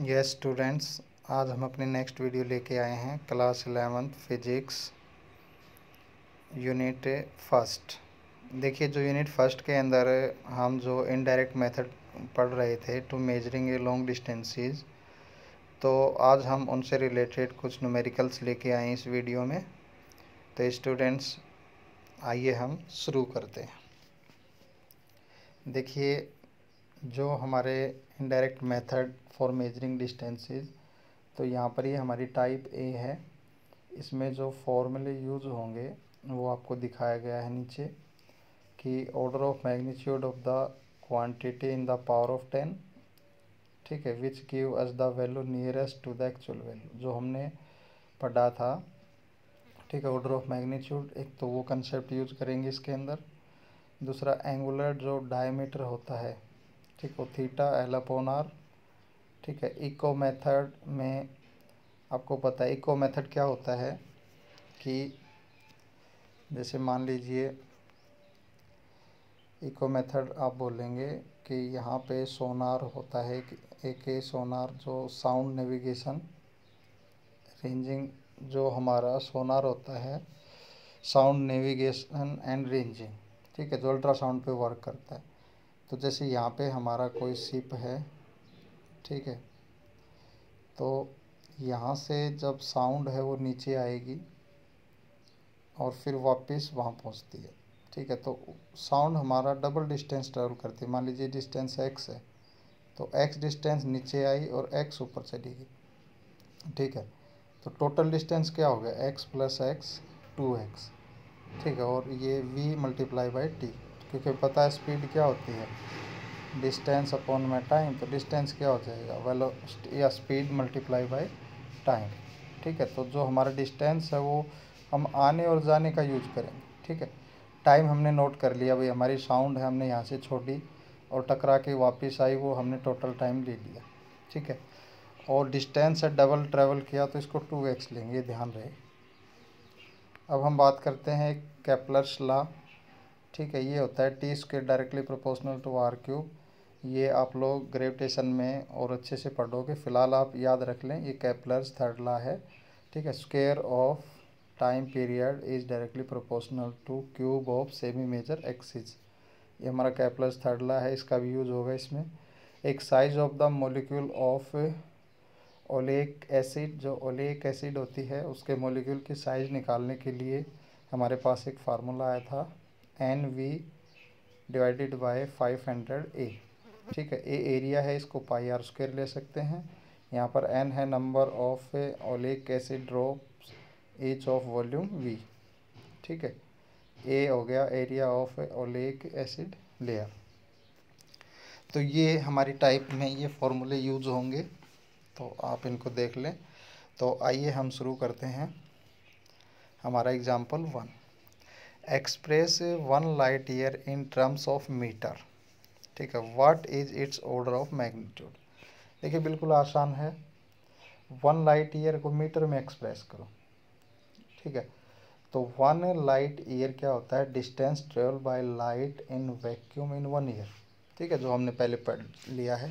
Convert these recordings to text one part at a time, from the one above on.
Yes students आज हम अपने नेक्स्ट वीडियो लेके आए हैं class eleventh physics unit first देखिए, जो यूनिट फ़र्स्ट के अंदर हम जो इनडायरेक्ट मेथड पढ़ रहे थे to measuring a long distances तो आज हम उनसे रिलेटेड कुछ न्यूमेरिकल्स लेके आए इस वीडियो में। तो स्टूडेंट्स आइए हम शुरू करते हैं। देखिए जो हमारे indirect method for measuring distances तो यहाँ पर ये हमारी टाइप ए है। इसमें जो फॉर्मूले यूज़ होंगे, वो आपको दिखाया गया है नीचे कि order of magnitude of the quantity in the power of ten ठीक है which give us the value nearest to the actual value जो हमने पढ़ा था। ठीक है ऑर्डर ऑफ़ मैग्नीट्यूड एक तो वो कंसेप्ट यूज़ करेंगे इसके अंदर। दूसरा एंगुलर जो डायमीटर होता है ठीक है, थीटा एल अपोन आर ठीक है, इको मेथड में आपको पता है, इको मेथड क्या होता है कि जैसे मान लीजिए, इको मेथड आप बोलेंगे कि यहाँ पे सोनार होता है, एक सोनार जो साउंड नेविगेशन, रेंजिंग जो हमारा सोनार होता है, साउंड नेविगेशन एंड रेंजिंग, ठीक है, जो अल्ट्रासाउंड पे वर्क करता है। तो जैसे यहाँ पे हमारा कोई सिप है, ठीक है? तो यहाँ से जब साउंड है वो नीचे आएगी और फिर वापस वहाँ पहुँचती है, ठीक है? तो साउंड हमारा डबल डिस्टेंस ट्रेवल करती है। मान लीजिए डिस्टेंस एक्स है तो एक्स डिस्टेंस नीचे आई और एक्स ऊपर चली गई, ठीक है? तो टोटल डिस्टेंस क्या हो गया? X plus x two x ठीक है? और ये वी मल्टीप्लाई बाई टी क्योंकि पता है स्पीड क्या होती है? डिस्टेंस अपॉन में टाइम तो डिस्टेंस क्या हो जाएगा? वेलो या स्पीड मल्टीप्लाई बाय टाइम ठीक है? तो जो हमारा डिस्टेंस है, वो हम आने और जाने का यूज़ करेंगे, ठीक है? टाइम हमने नोट कर लिया, भाई हमारी साउंड है, हमने यहाँ से छोड़ी और टकरा के वापस आई, वो हमने टोटल टाइम ले लिया, ठीक है? और डिस्टेंस है डबल ट्रेवल किया तो इसको टू एक्स लेंगे ध्यान रहे। अब हम बात करते हैं कैपलर्स लॉ ठीक है, ये होता है T square directly proportional to R cube ये आप लोग ग्रेविटेशन में और अच्छे से पढ़ोगे, फ़िलहाल आप याद रख लें, ये कैपलर्स थर्ड लॉ है। ठीक है square of time period is directly proportional to cube of semi major axis ये हमारा कैपलर्स थर्ड लॉ है, इसका भी यूज़ होगा इसमें। एक size of the molecule of oleic acid जो ओलेक एसिड होती है, उसके मोलिक्यूल की साइज़ निकालने के लिए हमारे पास एक फार्मूला आया था। N V divided by five hundred A. ठीक है, ए एरिया है इसको पाई आर स्क्वेयर ले सकते हैं। यहाँ पर एन है number of oleic acid drops each of volume V. ठीक है, ए हो गया area of oleic acid layer. तो ये हमारी टाइप में ये फॉर्मूले यूज़ होंगे तो आप इनको देख लें। तो आइए हम शुरू करते हैं हमारा example one. Express one light year in terms of meter ठीक है what is its order of magnitude देखिए, बिल्कुल आसान है। वन लाइट ईयर को मीटर में एक्सप्रेस करो। ठीक है? तो वन लाइट ईयर क्या होता है? Distance travel by light in vacuum in one year ठीक है, जो हमने पहले पढ़ लिया है।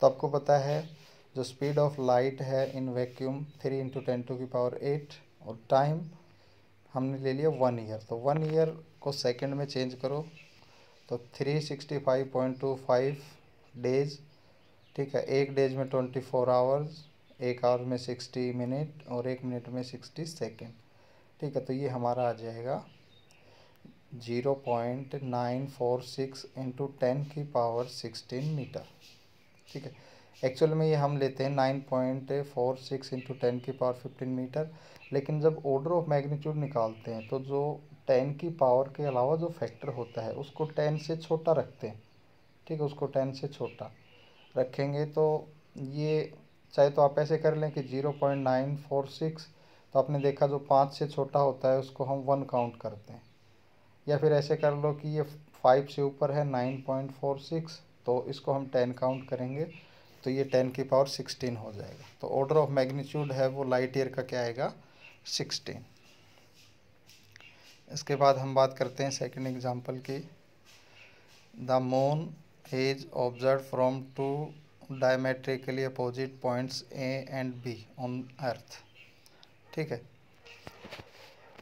तो आपको पता है, जो स्पीड ऑफ़ लाइट है in vacuum three into ten to की पावर एट और टाइम हमने ले लिया वन ईयर तो वन ईयर को सेकंड में चेंज करो। तो three sixty five point two five days ठीक है? एक डेज़ में ट्वेंटी फोर आवर्स एक आवर में सिक्सटी मिनट और एक मिनट में सिक्सटी सेकेंड ठीक है? तो ये हमारा आ जाएगा zero point nine four six into ten की पावर सिक्सटीन मीटर ठीक है? एक्चुअल में ये हम लेते हैं nine point four six into ten की पावर फिफ्टीन मीटर लेकिन जब ऑर्डर ऑफ़ मैग्नीट्यूड निकालते हैं तो जो टेन की पावर के अलावा जो फैक्टर होता है, उसको टेन से छोटा रखते हैं। ठीक है, उसको टेन से छोटा रखेंगे तो ये, चाहे तो आप ऐसे कर लें कि zero point nine four six तो आपने देखा जो पाँच से छोटा होता है, उसको हम वन काउंट करते हैं। या फिर ऐसे कर लो कि ये फाइव से ऊपर है नाइन पॉइंट फोर सिक्स तो इसको हम टेन काउंट करेंगे। तो ये टेन की पावर सिक्सटीन हो जाएगा। तो ऑर्डर ऑफ़ मैग्नीट्यूड है वो लाइट ईयर का क्या आएगा? सिक्सटीन। इसके बाद हम बात करते हैं सेकंड एग्जांपल की। The moon is observe from two diametrically opposite points A and B on earth ठीक है?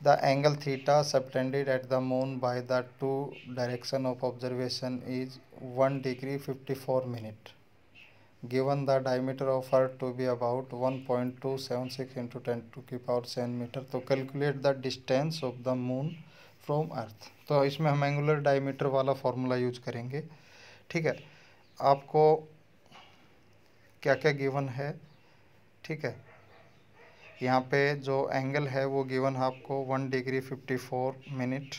The angle theta subtended at the moon by the two direction of observation is one degree fifty four minute given the diameter of earth to be about 1.276 into 10 to की power 7 metre तो calculate the distance of the moon from earth तो इसमें हम angular diameter वाला formula use करेंगे। ठीक है? आपको क्या क्या गिवन है? ठीक है? यहाँ पे जो एंगल है वो गिवन है आपको one degree fifty four minute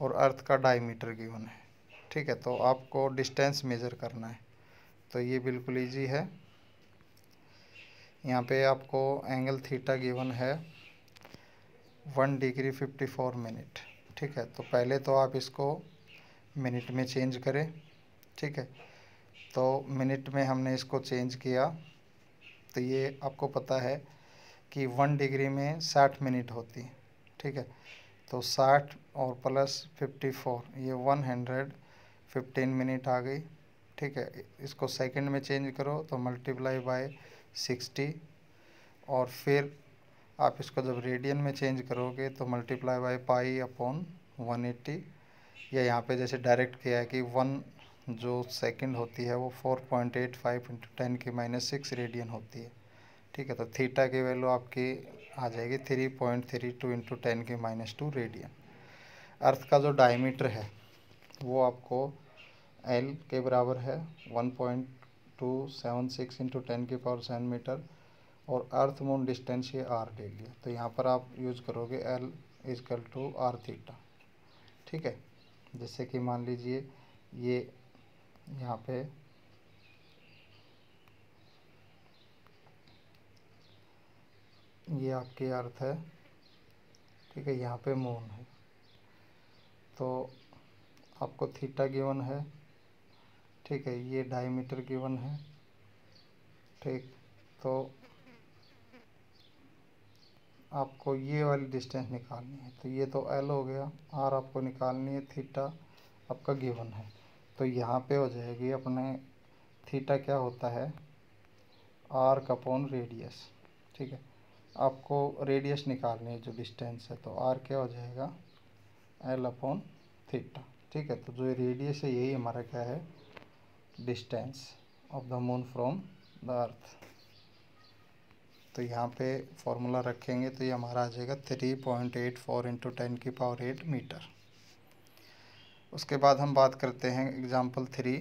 और अर्थ का डायमीटर गिवन है। ठीक है? तो आपको डिस्टेंस मेज़र करना है। तो ये बिल्कुल इजी है। यहाँ पे आपको एंगल थीटा गिवन है। One degree fifty four minute ठीक है? तो पहले तो आप इसको मिनट में चेंज करें, ठीक है? तो मिनट में हमने इसको चेंज किया। तो ये आपको पता है कि वन डिग्री में साठ मिनट होती है ठीक है? तो साठ और प्लस फिफ्टी फोर ये वन हंड्रेड फिफ्टीन मिनट आ गई। ठीक है, इसको सेकंड में चेंज करो तो मल्टीप्लाई बाय सिक्सटी और फिर आप इसको जब रेडियन में चेंज करोगे तो multiply by pi upon one eighty या यहाँ पे जैसे डायरेक्ट किया है कि वन जो सेकंड होती है वो four point eight five into ten की माइनस सिक्स रेडियन होती है। ठीक है तो थीटा की वैल्यू आपकी आ जाएगी three point three two into ten की माइनस टू रेडियन अर्थ का जो डायमीटर है वो आपको एल के बराबर है one point two seven six into ten की पावर सेवन मीटर और अर्थ मून डिस्टेंस ये आर ले लिया तो यहाँ पर आप यूज़ करोगे L equal to R theta ठीक है? जैसे कि मान लीजिए ये यहाँ पे ये आपकी अर्थ है। ठीक है? यहाँ पे मून है। तो आपको थीटा गिवन है। ठीक है, ये डायमीटर गिवन है। ठीक तो आपको ये वाली डिस्टेंस निकालनी है। तो ये तो एल हो गया आर आपको निकालनी है थीटा आपका गिवन है। तो यहाँ पे हो जाएगी अपने थीटा क्या होता है? आर कपोन रेडियस ठीक है। आपको रेडियस निकालनी है जो डिस्टेंस है तो आर क्या हो जाएगा? एल अपॉन थीटा ठीक है। तो जो रेडियस है, यही हमारा क्या है? Distance of the moon from the earth तो यहाँ पे फॉर्मूला रखेंगे तो ये हमारा आ जाएगा three point eight four into ten की पावर एट मीटर उसके बाद हम बात करते हैं example three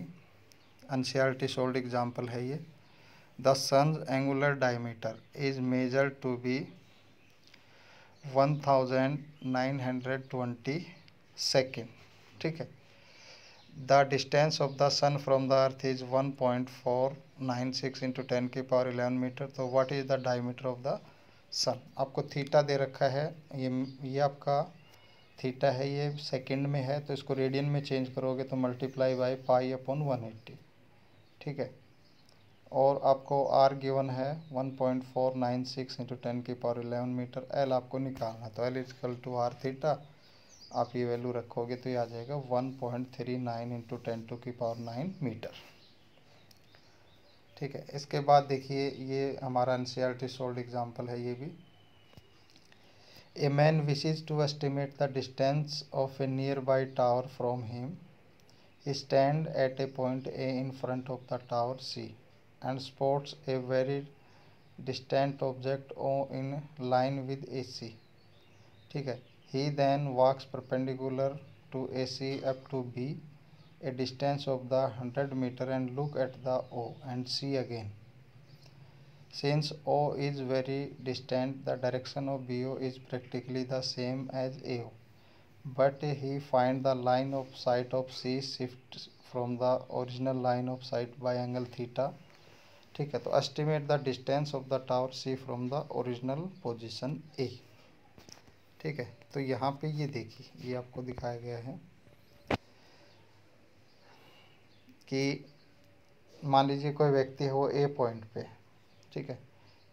N C R T solved example है ये. The sun angular diameter is measure to be one thousand nine hundred twenty second ठीक है? The distance of the sun from the earth is 1.496 into 10 के power 11 metre तो what is the diameter of the sun आपको theta दे रखा है। ये ये आपका थीटा है। ये सेकंड में है। तो इसको रेडियन में चेंज करोगे तो multiply by pi upon one eighty ठीक है? और आपको आर गिवन है one point four nine six into ten की पावर 11 मीटर एल आपको निकालना तो L equal to R theta आप ये वैल्यू रखोगे तो ये आ जाएगा one point three nine into ten to की पावर नाइन मीटर ठीक है, इसके बाद देखिए, ये हमारा N C R T solved example है ये भी। A man wishes to estimate the distance of a nearby tower from him stand at a point A in front of the tower C and spots a very distant object O in line with A C ठीक है He then walks perpendicular to AC up to B, a distance of the 100 meter and look at the O and C again. Since O is very distant, the direction of BO is practically the same as AO. But he find the line of sight of C shifts from the original line of sight by angle theta. ठीक है तो estimate the distance of the tower C from the original position A. ठीक है तो यहाँ पे ये देखिए, ये आपको दिखाया गया है कि मान लीजिए कोई व्यक्ति है वो ए पॉइंट पे, ठीक है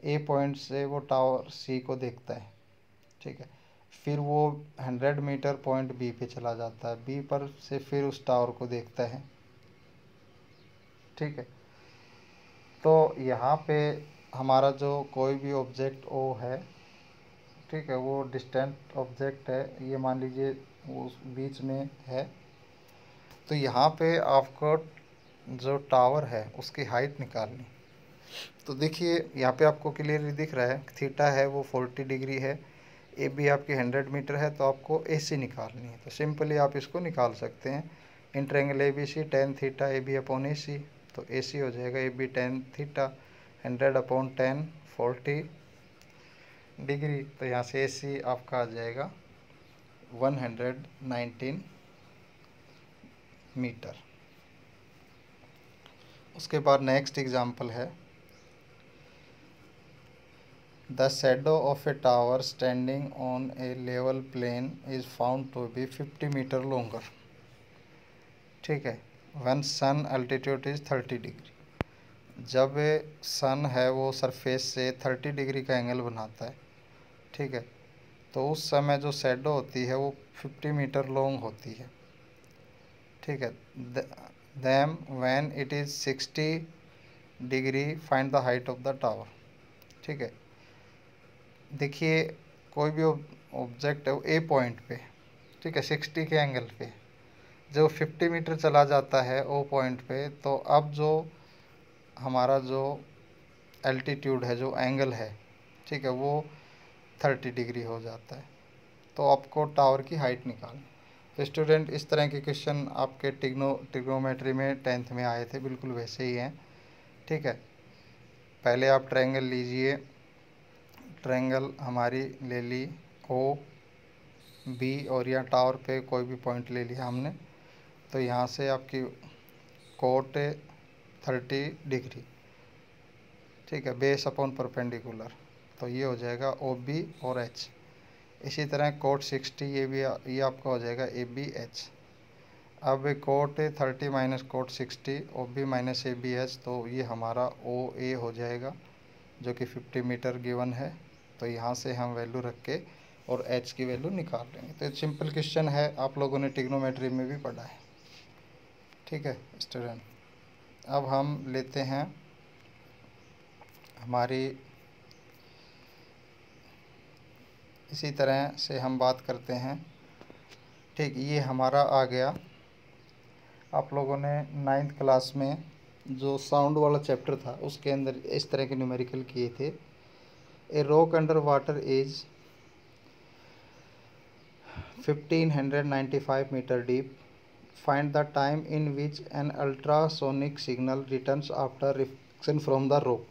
ए पॉइंट से वो टावर सी को देखता है, ठीक है, फिर वो हंड्रेड मीटर पॉइंट बी पे चला जाता है बी पर से फिर उस टावर को देखता है, ठीक है तो यहाँ पे हमारा जो कोई भी ऑब्जेक्ट ओ है ठीक है, वो डिस्टेंट ऑब्जेक्ट है, ये मान लीजिए वो बीच में है। तो यहाँ पे आपको जो टावर है, उसकी हाइट निकालनी। तो देखिए, यहाँ पे आपको क्लियरली दिख रहा है थीटा है, वो फोर्टी डिग्री है। ए बी आपकी हंड्रेड मीटर है तो आपको ए सी निकालनी है। तो सिंपली आप इसको निकाल सकते हैं। In triangle A B C tan theta A B upon A C तो ए सी हो जाएगा। A B tan theta hundred upon tan forty degree तो यहाँ से ए सी आपका आ जाएगा वन हंड्रेड नाइनटीन मीटर। उसके बाद नेक्स्ट एग्जांपल है। The shadow of a tower standing on a level plane is found to be 50 metre longer ठीक है। When sun altitude is 30 degree जब सन है, वो सरफेस से 30 डिग्री का एंगल बनाता है। ठीक है? तो उस समय जो शेडो होती है, वो 50 मीटर लॉन्ग होती है। ठीक है? Than when it is 60 degree find the height of the tower ठीक है? देखिए, कोई भी ऑब्जेक्ट है, वो ए पॉइंट पे। ठीक है? 60 के एंगल पे। जो 50 मीटर चला जाता है ओ पॉइंट पे तो अब जो हमारा जो एल्टीट्यूड है, जो एंगल है, ठीक है? वो 30 डिग्री हो जाता है। तो आपको टावर की हाइट निकालनी स्टूडेंट, इस तरह के क्वेश्चन आपके टिग्नो, टिग्नोमेट्री में टेंथ में आए थे, बिल्कुल वैसे ही हैं। ठीक है? पहले आप ट्रायंगल लीजिए। ट्रायंगल हमारी ले ली, ओ, बी, और यहाँ टावर पे कोई भी पॉइंट ले लिया हमने तो यहाँ से आपकी कोट थर्टी डिग्री। ठीक है? Base upon perpendicular. तो ये हो जाएगा ओ बी और एच इसी तरह कोट सिक्सटी ये भी ये आपका हो जाएगा ए बी एच अब cot thirty minus cot sixty O B minus A B H तो ये हमारा ओ ए हो जाएगा, जो कि फिफ्टी मीटर गिवन है। तो यहाँ से हम वैल्यू रख के और एच की वैल्यू निकाल लेंगे। तो सिंपल क्वेश्चन है, आप लोगों ने टिग्नोमेट्री में भी पढ़ा है। ठीक है स्टूडेंट अब हम लेते हैं हमारी इसी तरह से हम बात करते हैं। ठीक, ये हमारा आ गया। आप लोगों ने नाइन्थ क्लास में जो साउंड वाला चैप्टर था, उसके अंदर इस तरह के न्यूमेरिकल किए थे। A rock under water is 1595 metre deep find the time in which an ultrasonic signal returns after reflection from the rock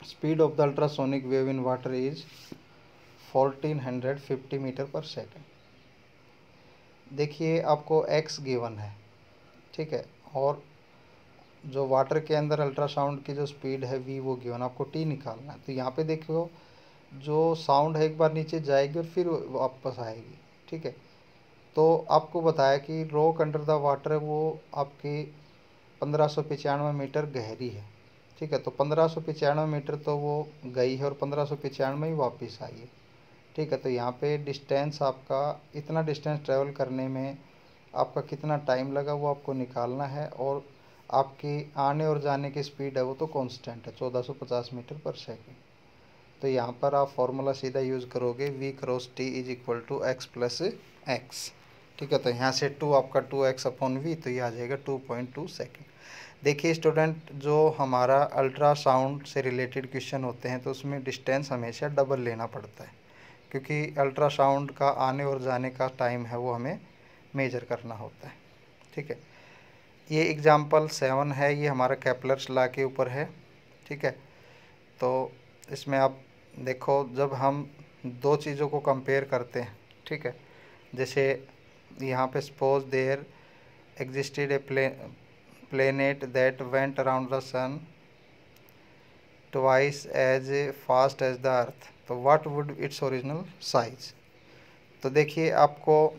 speed of the ultrasonic wave in water is 1450 metre per second देखिए, आपको x given है, ठीक है? और जो water के अंदर ultrasound की जो स्पीड है वी वो गिवन आपको टी निकालना है। तो यहाँ पे देखो जो साउंड है एक बार नीचे जाएगी और फिर वापस आएगी, ठीक है? तो आपको बताया कि रोक अंडर द वाटर वो आपकी पंद्रह मीटर गहरी है, ठीक है? तो पंद्रह मीटर तो वो गई है और पंद्रह सौ ही वापस आई है। ठीक है तो यहाँ पे डिस्टेंस आपका, इतना डिस्टेंस ट्रैवल करने में आपका कितना टाइम लगा वो आपको निकालना है और आपकी आने और जाने की स्पीड है वो तो कांस्टेंट है 1450 मीटर पर सेकंड तो यहाँ पर आप फॉर्मूला सीधा यूज़ करोगे V cross T is equal to X plus X ठीक है तो यहाँ से टू आपका टू एक्स अपॉन वी तो ये आ जाएगा टू पॉइंट टू सेकेंड देखिए स्टूडेंट जो हमारा अल्ट्रासाउंड से रिलेटेड क्वेश्चन होते हैं तो उसमें डिस्टेंस हमेशा डबल लेना पड़ता है. क्योंकि अल्ट्रासाउंड का आने और जाने का टाइम है, वो हमें मेजर करना होता है। ठीक है? ये एग्ज़ाम्पल सेवन है, ये हमारा कैपलर्स ला के ऊपर है। ठीक है? तो इसमें आप देखो, जब हम दो चीज़ों को कंपेयर करते हैं, ठीक है? जैसे यहाँ पे suppose there existed a play planet that went around the sun twice as fast as the earth तो what would its original size तो देखिए, आपको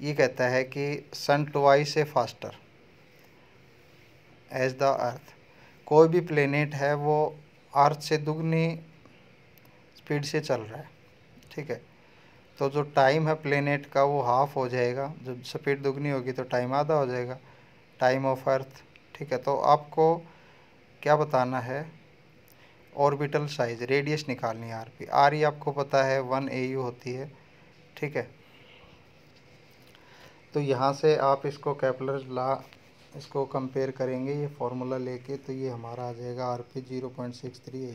ये कहता है कि सन टुवाई से फास्टर एज द अर्थ कोई भी प्लेनेट है, वो अर्थ से दुगनी स्पीड से चल रहा है, ठीक है? तो जो टाइम है प्लेनेट का, वो हाफ़ हो जाएगा। जब स्पीड दुगनी होगी तो टाइम आधा हो जाएगा। टाइम ऑफ़ अर्थ ठीक है? तो आपको क्या बताना है? ऑर्बिटल साइज़, रेडियस निकालनी है आर पी आर ई आपको पता है, वन ए यू होती है, ठीक है? तो यहाँ से आप इसको कैपलर ला, इसको कंपेयर करेंगे, ये फार्मूला लेके तो ये हमारा आ जाएगा R P zero point six three A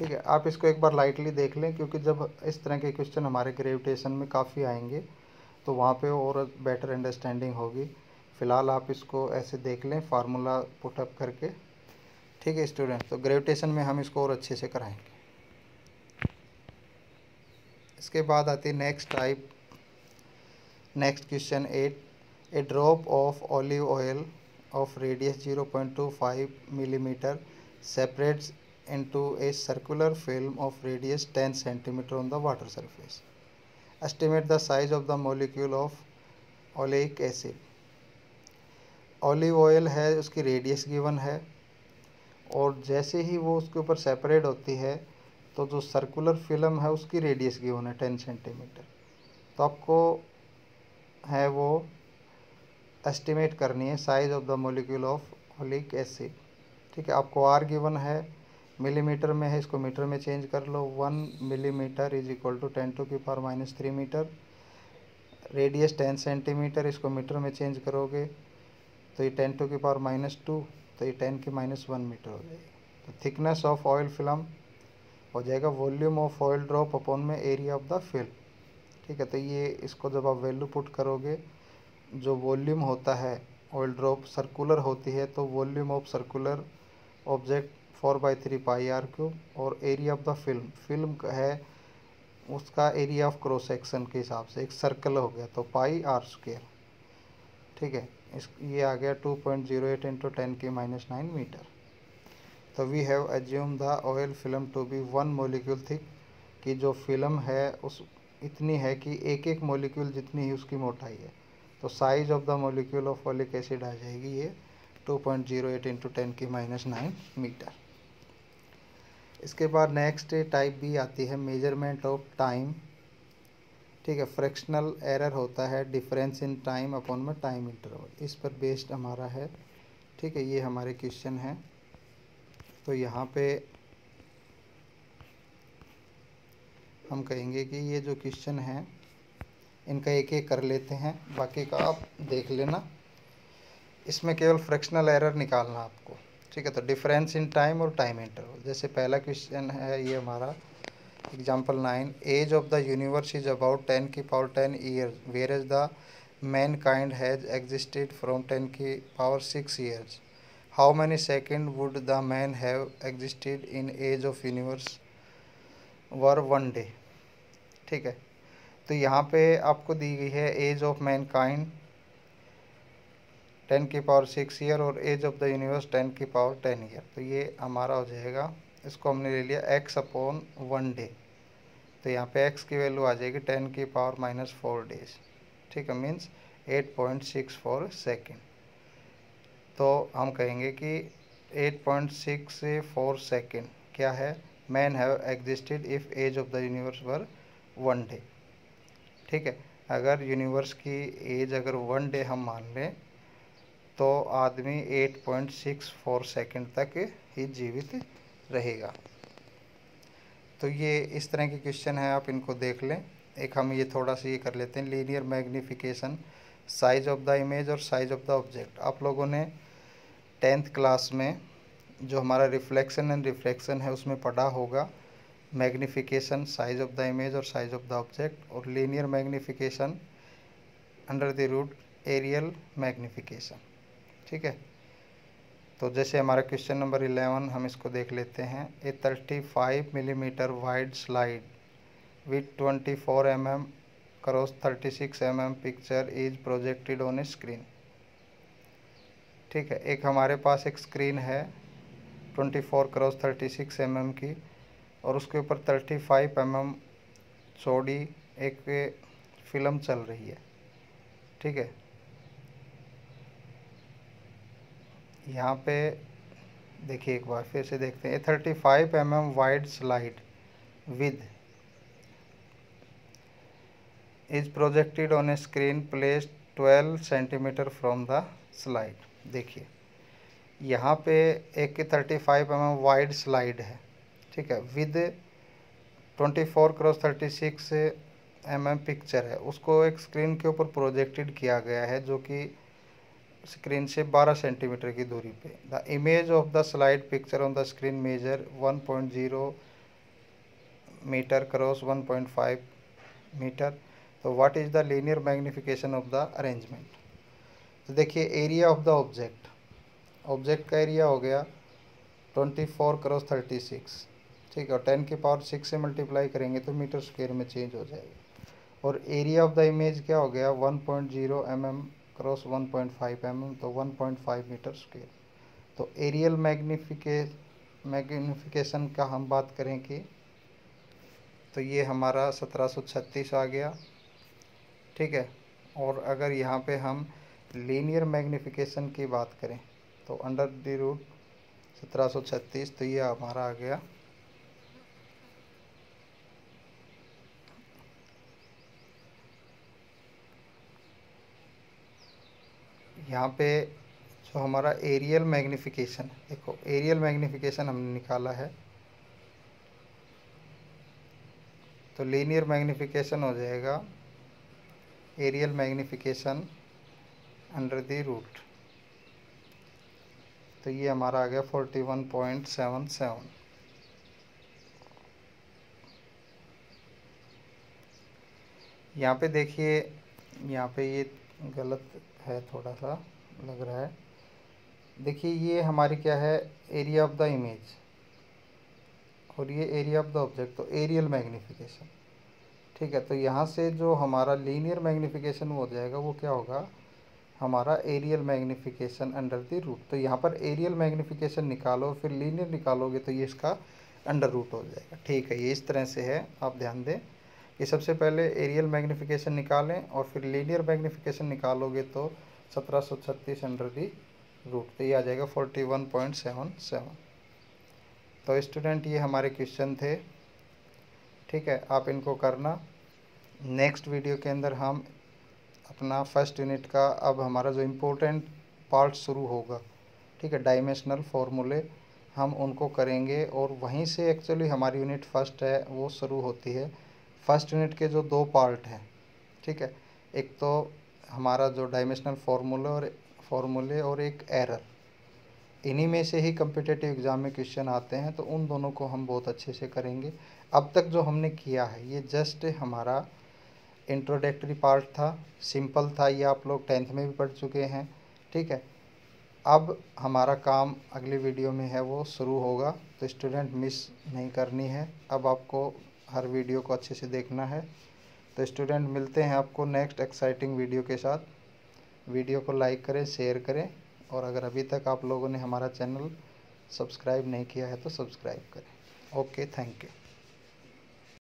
ठीक है? आप इसको एक बार लाइटली देख लें, क्योंकि जब इस तरह के क्वेश्चन हमारे ग्रेविटेशन में काफ़ी आएँगे तो वहाँ पे और बेटर अंडरस्टैंडिंग होगी। फ़िलहाल आप इसको ऐसे देख लें फार्मूला पुटअप करके। ठीक है स्टूडेंट तो ग्रेविटेशन में हम इसको और अच्छे से कराएँगे। इसके बाद आती है next type next question eight a drop of olive oil of radius zero point two five millimetre separates into a circular film of radius ten centimetre on the water surface estimate the size of the molecule of oleic acid olive oil है, उसकी radius given है। और जैसे ही वो उसके ऊपर separate होती है तो जो सर्कुलर फ़िल्म है उसकी रेडियस गिवन है टेन सेंटीमीटर तो आपको है वो एस्टिमेट करनी है size of the molecule of oleic acid ठीक है, आपको आर गिवन है मिलीमीटर में है, इसको मीटर में चेंज कर लो। One millimetre is equal to ten to की power minus three metre radius ten centimetre इसको मीटर में चेंज करोगे तो ये टेन टू की पावर माइनस टू तो ये टेन की माइनस वन मीटर हो जाएगी। तो थिकनेस ऑफ़ ऑयल फ़िल्म हो जाएगा volume of oil drop upon में एरिया ऑफ़ द फ़िल्म ठीक है तो ये इसको जब आप वैल्यू पुट करोगे, जो वॉल्यूम होता है ऑयल ड्रॉप सर्कुलर होती है तो volume of circular object four by three pi R cube और area of the film film है, उसका एरिया ऑफ़ क्रॉस सेक्शन के हिसाब से एक सर्कल हो गया तो पाई आर स्क्वेयर ठीक है इस, ये आ गया two point zero eight into ten की माइनस नाइन मीटर तो we have assume the oil film to be one molecule thick कि जो फ़िल्म है, उस, इतनी है कि एक एक मोलिक्यूल जितनी ही उसकी मोटाई है। तो size of the molecule of oleic acid आ जाएगी ये two point zero eight into ten की माइनस नाइन मीटर इसके बाद नेक्स्ट टाइप भी आती है मेज़रमेंट ऑफ़ टाइम ठीक है फ्रैक्शनल एरर होता है डिफरेंस इन टाइम अपॉन में टाइम इंटरवल इस पर बेस्ड हमारा है, ठीक है, ये हमारे क्वेश्चन है। तो यहाँ पे हम कहेंगे कि ये जो क्वेश्चन है, इनका एक एक कर लेते हैं, बाकी का आप देख लेना। इसमें केवल फ्रैक्शनल एरर निकालना आपको, ठीक है तो डिफरेंस इन टाइम और टाइम इंटरवल जैसे पहला क्वेश्चन है ये हमारा example nine age of the universe is about ten की power ten year where is the mankind has existed from ten की power six years how many second would the man have existed in age of universe were one day ठीक है? तो यहाँ पे आपको दी गई है age of man kind ten की पावर सिक्स ईयर और age of the universe ten की पावर टेन ईयर तो ये हमारा हो जाएगा। इसको हमने ले लिया एक्स अपॉन वन डे तो यहाँ पे एक्स की वैल्यू आ जाएगी टेन की पावर माइनस फोर डेज़ ठीक है means eight point six four second तो हम कहेंगे कि eight point six four second क्या है? Man have existed if age of the universe were one day ठीक है, अगर यूनिवर्स की एज अगर वन डे हम मान लें तो आदमी eight point six four second तक ही जीवित रहेगा। तो ये इस तरह के क्वेश्चन है, आप इनको देख लें। एक हम ये थोड़ा सा ये कर लेते हैं linear magnification size of the image और साइज़ ऑफ़ द ऑब्जेक्ट आप लोगों ने टेंथ क्लास में जो हमारा रिफ्लेक्शन एंड रिफ्लेक्शन है, उसमें पढ़ा होगा magnification size of the image और साइज़ ऑफ़ द ऑब्जेक्ट और linear magnification under the root areal magnification ठीक है? तो जैसे हमारा क्वेश्चन नंबर इलेवन हम इसको देख लेते हैं। A thirty five millimetre wide slide with twenty four M M cross thirty six M M picture is projected on a screen ठीक है, एक हमारे पास एक स्क्रीन है twenty four cross thirty six M M की, और उसके ऊपर थर्टी फाइव एम एम चौड़ी एक फ़िल्म चल रही है। ठीक है यहाँ पे देखिए एक बार फिर से देखते हैं। Thirty five M M wide slide with is projected on a screen place twelve centimetre from the slide देखिए, यहाँ पे एक thirty five M M wide slide है, ठीक है? With twenty four cross thirty six M M picture है। उसको एक स्क्रीन के ऊपर प्रोजेक्टेड किया गया है, जो कि स्क्रीन से 12 सेंटीमीटर की दूरी पे। The image of the slide picture on the screen measure 1.0 metre cross 1.5 metre तो what is the linear magnification of the arrangement तो देखिए area of the object object का एरिया हो गया 24 क्रॉस 36 ठीक है, और टेन के पावर सिक्स से मल्टीप्लाई करेंगे तो मीटर स्क्वेयर में चेंज हो जाएगा। और एरिया ऑफ़ द इमेज क्या हो गया? 1.0 point M cross 1.5 point M तो 1.5 मीटर स्क्वेयर तो एरियल मैग्निफिके, मैग्निफिकेशन का हम बात करें कि तो ये हमारा 1736 आ गया, ठीक है? और अगर यहाँ पे हम लीनियर मैग्निफिकेशन की बात करें तो अंडर द रूट सत्रह तो ये हमारा आ गया यहाँ पे जो हमारा एरियल मैग्निफिकेशन देखो एरियल मैग्निफिकेशन हमने निकाला है। तो लीनियर मैग्निफिकेशन हो जाएगा aerial magnification under the root तो ये हमारा आ गया forty one point seven seven यहाँ पे देखिए, यहाँ पे ये गलत है थोड़ा सा, लग रहा है। देखिए, ये हमारी क्या है? एरिया ऑफ़ द इमेज और ये एरिया ऑफ़ द ऑब्जेक्ट तो एरियल मैग्नीफिकेशन ठीक है तो यहाँ से जो हमारा लीनियर मैग्निफिकेशन हो जाएगा, वो क्या होगा? हमारा aerial magnification under the root तो यहाँ पर एरियल मैग्निफिकेशन निकालो, फिर लीनियर निकालोगे तो ये इसका अंडर रूट हो जाएगा। ठीक है, ये इस तरह से है, आप ध्यान दें। कि सबसे पहले एरियल मैग्नीफिकेशन निकालें और फिर लीनियर मैग्नीफिकेशन निकालोगे तो सत्रह सौ छत्तीस अंडर दी रूट तो ये आ जाएगा forty one point seven seven तो स्टूडेंट ये हमारे क्वेश्चन थे। ठीक है, आप इनको करना। नेक्स्ट वीडियो के अंदर हम अपना फ़र्स्ट यूनिट का अब हमारा जो इम्पोर्टेंट पार्ट शुरू होगा, ठीक है डायमेंशनल फॉर्मूले हम उनको करेंगे और वहीं से एक्चुअली हमारी यूनिट फ़र्स्ट है, वो शुरू होती है। फ़र्स्ट यूनिट के जो दो पार्ट हैं, ठीक है? एक तो हमारा जो डायमेंशनल फार्मूले और फार्मूले और एक एरर। इन्हीं में से ही कम्पिटेटिव एग्ज़ाम में क्वेश्चन आते हैं तो उन दोनों को हम बहुत अच्छे से करेंगे। अब तक जो हमने किया है, ये जस्ट हमारा इंट्रोडक्टरी पार्ट था। सिंपल था, ये आप लोग टेंथ में भी पढ़ चुके हैं, ठीक है? अब हमारा काम अगली वीडियो में है, वो शुरू होगा तो स्टूडेंट मिस नहीं करनी है। अब आपको हर वीडियो को अच्छे से देखना है। तो स्टूडेंट, मिलते हैं आपको नेक्स्ट एक्साइटिंग वीडियो के साथ। वीडियो को लाइक करें शेयर करें और अगर अभी तक आप लोगों ने हमारा चैनल सब्सक्राइब नहीं किया है तो सब्सक्राइब करें। Okay thank you